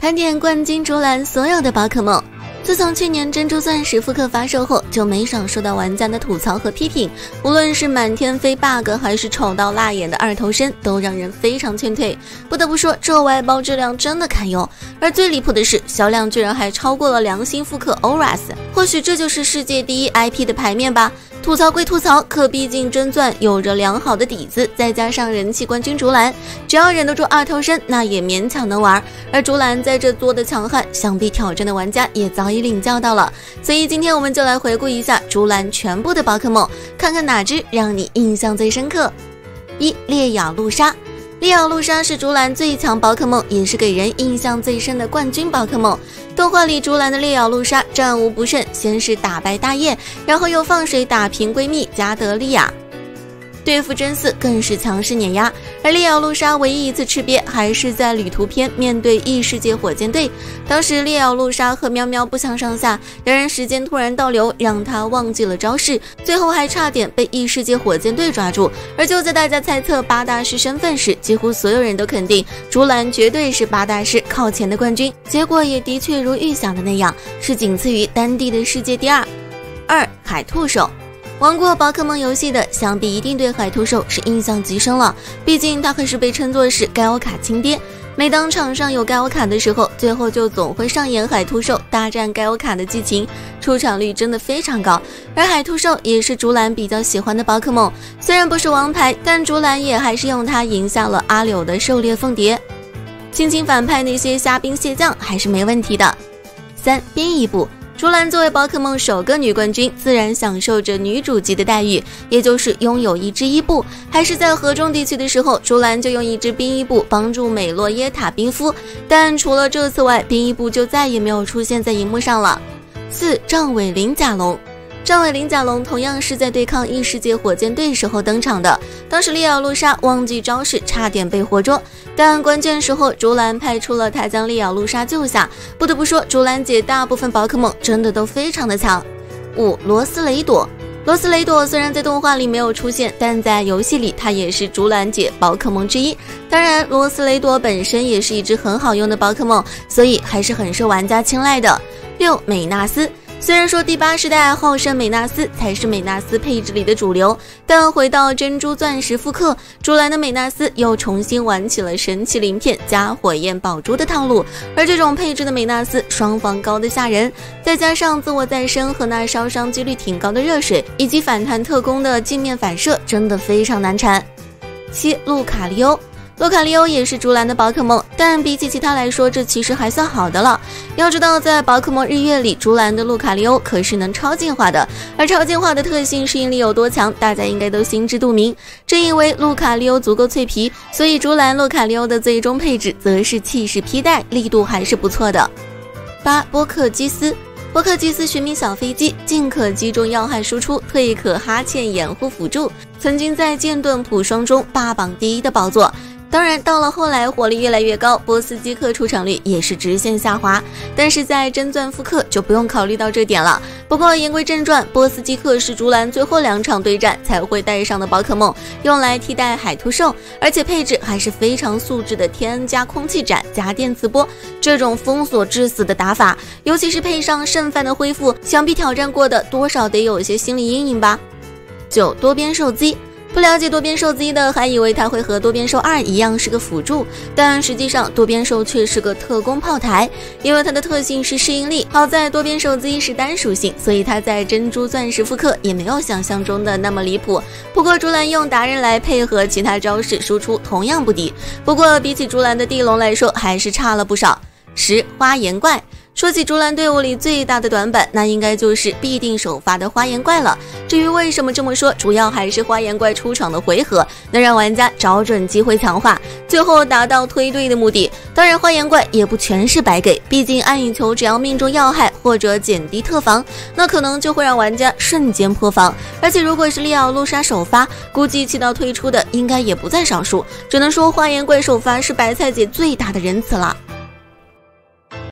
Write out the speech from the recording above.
盘点冠军竹篮所有的宝可梦。自从去年珍珠钻石复刻发售后，就没少受到玩家的吐槽和批评。无论是满天飞 bug，还是丑到辣眼的二头身，都让人非常劝退。不得不说，这外包质量真的堪忧。而最离谱的是，销量居然还超过了良心复刻 ORAS。或许这就是世界第一 IP 的排面吧。吐槽归吐槽，可毕竟真钻有着良好的底子，再加上人气冠军竹篮，只要忍得住二跳身，那也勉强能玩。而竹篮在这做的强悍，想必挑战的玩家也早已领教到了。所以今天我们就来回顾一下竹篮全部的宝可梦，看看哪只让你印象最深刻。一烈咬陆鲨。烈咬陆鲨是竹篮最强宝可梦，也是给人印象最深的冠军宝可梦。动画里竹篮的烈咬陆鲨战无不胜，先是打败大雁，然后又放水打平闺蜜加德利亚。对付真嗣更是强势碾压，而烈咬陆鲨唯一一次吃瘪还是在旅途篇面对异世界火箭队，当时烈咬陆鲨和喵喵不相上下，两人时间突然倒流，让他忘记了招式，最后还差点被异世界火箭队抓住。而就在大家猜测八大师身份时，几乎所有人都肯定竹篮绝对是八大师靠前的冠军，结果也的确如预想的那样，是仅次于丹帝的世界第二。二海兔手。玩过宝可梦游戏的，想必一定对海兔兽是印象极深了。毕竟它可是被称作是盖欧卡亲爹。每当场上有盖欧卡的时候，最后就总会上演海兔兽大战盖欧卡的剧情，出场率真的非常高。而海兔兽也是竹篮比较喜欢的宝可梦，虽然不是王牌，但竹篮也还是用它赢下了阿柳的狩猎凤蝶。轻轻反派那些虾兵蟹将还是没问题的。三编一部。竹篮作为宝可梦首个女冠军，自然享受着女主级的待遇，也就是拥有一只伊布。还是在河中地区的时候，竹篮就用一只冰伊布帮助美洛耶塔冰敷。但除了这次外，冰伊布就再也没有出现在荧幕上了。四杖尾鳞甲龙。战尾鳞甲龙同样是在对抗异世界火箭队时候登场的，当时利奥露莎忘记招式，差点被活捉，但关键时候竹篮派出了他将利奥露莎救下。不得不说，竹篮姐大部分宝可梦真的都非常的强。五罗斯雷朵，罗斯雷朵虽然在动画里没有出现，但在游戏里它也是竹篮姐宝可梦之一。当然，罗斯雷朵本身也是一只很好用的宝可梦，所以还是很受玩家青睐的。六美纳斯。虽然说第八世代好胜美纳斯才是美纳斯配置里的主流，但回到珍珠钻石复刻，竹篮的美纳斯又重新玩起了神奇鳞片加火焰宝珠的套路。而这种配置的美纳斯，双防高的吓人，再加上自我再生和那烧伤几率挺高的热水，以及反弹特工的镜面反射，真的非常难缠。七路卡利欧。洛卡利欧也是竹篮的宝可梦，但比起其他来说，这其实还算好的了。要知道，在宝可梦日月里，竹篮的洛卡利欧可是能超进化的，而超进化的特性适应力有多强，大家应该都心知肚明。正因为洛卡利欧足够脆皮，所以竹篮洛卡利欧的最终配置则是气势披带，力度还是不错的。八波克基斯，波克基斯学名小飞机，进可击中要害输出，退可哈欠掩护辅助，曾经在剑盾普双中霸榜第一的宝座。当然，到了后来，火力越来越高，波斯基克出场率也是直线下滑。但是在真钻复刻就不用考虑到这点了。不过言归正传，波斯基克是竹篮最后两场对战才会带上的宝可梦，用来替代海兔兽，而且配置还是非常素质的天加空气斩加电磁波，这种封锁致死的打法，尤其是配上剩饭的恢复，想必挑战过的多少得有些心理阴影吧。九多边兽姬。不了解多边兽 Z 的，还以为它会和多边兽二一样是个辅助，但实际上多边兽却是个特工炮台，因为它的特性是适应力。好在多边兽 Z 是单属性，所以它在珍珠钻石复刻也没有想象中的那么离谱。不过竹篮用达人来配合其他招式输出同样不敌，不过比起竹篮的地龙来说还是差了不少。十花岩怪。说起竹篮队伍里最大的短板，那应该就是必定首发的花岩怪了。至于为什么这么说，主要还是花岩怪出场的回合能让玩家找准机会强化，最后达到推队的目的。当然，花岩怪也不全是白给，毕竟暗影球只要命中要害或者减低特防，那可能就会让玩家瞬间破防。而且如果是利奥露莎首发，估计气到推出的应该也不在少数。只能说花岩怪首发是白菜姐最大的仁慈了。